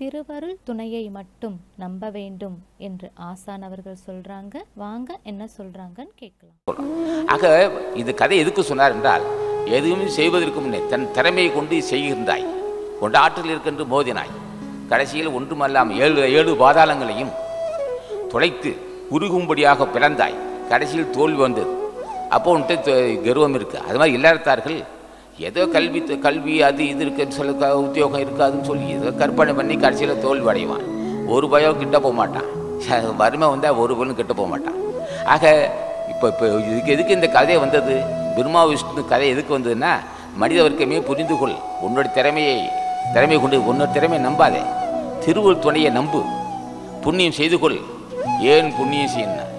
திருவருள் துணையை மட்டும் நம்ப வேண்டும் என்று ஆசான் அவர்கள் சொல்றாங்க. வாங்க என்ன சொல்றாங்கன்னு கேட்கலாம். ஆக இது கதை எதுக்கு சொன்னார் என்றால் எதுவும் செய்வதற்கு முன்னே தன் திறமையை கொண்டு செய்கின்றாய். கொண்டு ஆற்றில் இருக்கின்ற மோதினாய். கடைசியில் ஒன்றுமல்லாமல் ஏழு ஏழு பாதாளங்களையும் துளைத்து உருகும்படியாக பிறந்தாய் கடைசியில் தோல்வி வந்தது. அப்போ உன்ட்டு கர்வம் இருக்கு. அது மாதிரி இல்லாதார்கள் ஏதோ கல்வி கல்வி அது இது இருக்குன்னு சொல்லி உத்தியோகம் இருக்காதுன்னு சொல்லி ஏதோ கற்பனை பண்ணி கடைசியில் தோல்வி அடைவான் ஒரு பயம் கிட்ட போக மாட்டான். வறுமை வந்தால் ஒரு பயம் கிட்ட போக மாட்டான். ஆக இப்போ இப்போ இதுக்கு எதுக்கு இந்த கதையை வந்தது? பிரம்மா விஷ்ணு கதை எதுக்கு வந்ததுன்னா மனித வர்க்கமே புரிந்து கொள். உன்னோட திறமையை திறமை கொண்டு உன்னோட திறமையை நம்பாதே. திருவள் துணையை நம்பு. புண்ணியம் செய்து கொள். ஏன் புண்ணியம் செய்யணும்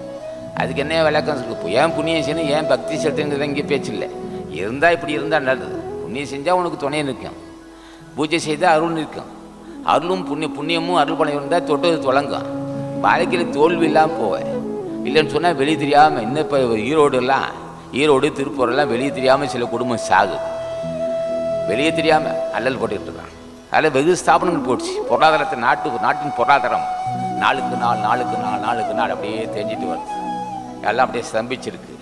அதுக்கு என்ன விளக்கம் சொல்லு ஏன் புண்ணியம் செய்யணும்? ஏன் பக்தி செலுத்துங்கிறது இங்கே பேச்சு இல்லை? இருந்தால் இப்படி இருந்தால் நல்லது. புண்ணியம் செஞ்சால் உனக்கு துணை நிற்கும். பூஜை செய்தால் அருள் நிற்கும். அருளும் புண்ணிய புண்ணியமும் அருள் பணம் இருந்தால் தொட்டது தொடங்கும். வாழ்க்கையில் தோல்வி இல்லாமல் போவேன் இல்லைன்னு சொன்னால் வெளியே தெரியாமல் இன்னும் இப்போ ஈரோடுலாம் ஈரோடு திருப்பூர் எல்லாம் வெளியே தெரியாமல் சில குடும்பம் சாகுது. வெளியே தெரியாமல் அல்லல் போட்டுக்கிட்டு இருக்கான் அதில் வெகு ஸ்தாபனங்கள் போச்சு பொருளாதாரத்தை நாட்டு நாட்டின் பொருளாதாரம் நாளுக்கு நாள் நாளுக்கு நாள் நாளுக்கு நாள் அப்படியே தெரிஞ்சிட்டு வருது. எல்லாம் அப்படியே ஸ்தம்பிச்சிருக்கு.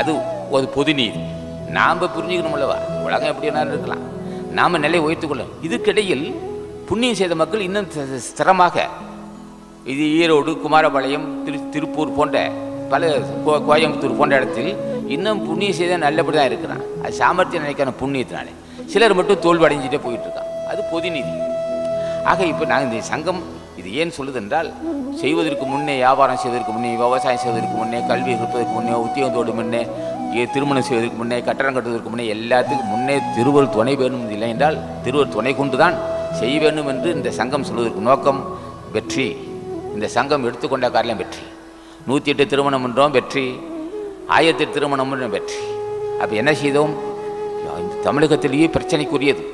அது ஒரு பொது நீதி நாம் புரிஞ்சுக்கணும்லவா உலகம் எப்படி வேணாலும் இருக்கலாம். நாம் நிலை உயர்த்துக்கொள்ள இதுக்கிடையில் புண்ணியம் செய்த மக்கள் இன்னும் ஸ்திரமாக இது ஈரோடு குமாரபாளையம் திரு திருப்பூர் போன்ற பல கோ- கோயம்புத்தூர் போன்ற இடத்தில் இன்னும் புண்ணியம் செய்த நல்லபடி தான் இருக்கிறான் அது சாமர்த்தியம் நினைக்கிற புண்ணியத்தினாலே. சிலர் மட்டும் தோல்வி அடைஞ்சிட்டே போயிட்டு இருக்கான் அது பொது நீதி ஆக இப்போ நாங்கள் இந்த சங்கம் இது ஏன் சொல்லுது என்றால் செய்வதற்கு முன்னே வியாபாரம் செய்வதற்கு முன்னே விவசாயம் செய்வதற்கு முன்னே கல்வி கற்பதற்கு முன்னே உத்தியோகத்தோடு முன்னே ஏ- திருமணம் செய்வதற்கு முன்னே கட்டடம் கட்டுவதற்கு முன்னே எல்லாத்துக்கும் முன்னே திருவள் துணை வேணும் இல்லை என்றால் திருவள் துணை கொண்டு தான் செய்ய வேண்டும் என்று இந்த சங்கம் சொல்வதற்கு நோக்கம் வெற்றி. இந்த சங்கம் எடுத்துக்கொண்ட காரியம் வெற்றி. நூற்றி எட்டு திருமணம் என்றோம் வெற்றி. ஆயிரத்தி எட்டு திருமணம் வெற்றி. அப்போ என்ன செய்தோம்? இந்த தமிழகத்திலேயே பிரச்சனைக்குரியது.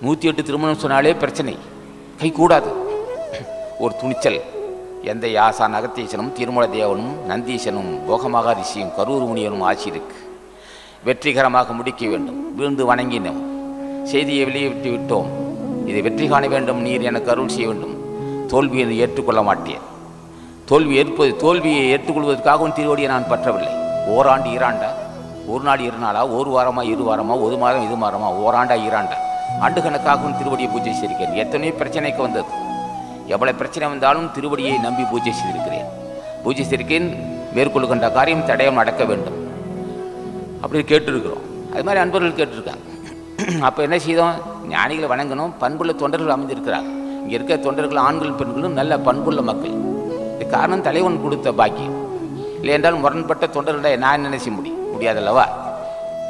நூற்றி எட்டு திருமணம் சொன்னாலே பிரச்சனை. கைக்கூடாது ஒரு துணிச்சல். எந்த யாசான் அகத்தீசனும் திருமல தேவனும் நந்தீசனும் போகமாக ரிஷியும் கரூர் முனியனும் ஆட்சி இருக்கு வெற்றிகரமாக முடிக்க வேண்டும். விழுந்து வணங்கினோம். செய்தியை வெளியிட்டு விட்டோம். இதை வெற்றி காண வேண்டும். நீர் எனக்கு அருள் செய்ய வேண்டும். தோல்வியை ஏற்றுக்கொள்ள மாட்டேன். தோல்வி ஏற்பது தோல்வியை ஏற்றுக்கொள்வதற்காகவும் திருவடியை நான் பற்றவில்லை. ஓராண்டு ஈராண்டா? ஒரு நாள் இரு நாளா? ஒரு வாரமா இரு வாரமா? ஒரு மாதம் இது மாதமா? ஓராண்டா ஈராண்டா? ஆண்டு கணக்காகவும் திருவடியை பூஜை செய்திருக்கேன் எத்தனையோ பிரச்சனைக்கு வந்தது. எவ்வளவு பிரச்சனை வந்தாலும் திருவடியை நம்பி பூஜை செய்திருக்கிறேன். பூஜை செய்திருக்கேன் மேற்கொள்கின்ற காரியம் தடயம் நடக்க வேண்டும். அப்படி கேட்டிருக்கிறோம். அது மாதிரி அன்பர்கள் கேட்டிருக்காங்க. அப்போ என்ன செய்தோம்? ஞானிகளை வணங்கணும் பண்புள்ள தொண்டர்கள் அமைந்திருக்கிறாங்க. இங்கே இருக்க தொண்டர்கள் ஆண்கள் பெண்களும் நல்ல பண்புள்ள மக்கள். இது காரணம் தலைவன் கொடுத்த பாக்கியம். இல்லை என்றால் முரண்பட்ட தொண்டர்களை நான் என்ன செய்ய முடியும்? முடியாதல்லவா?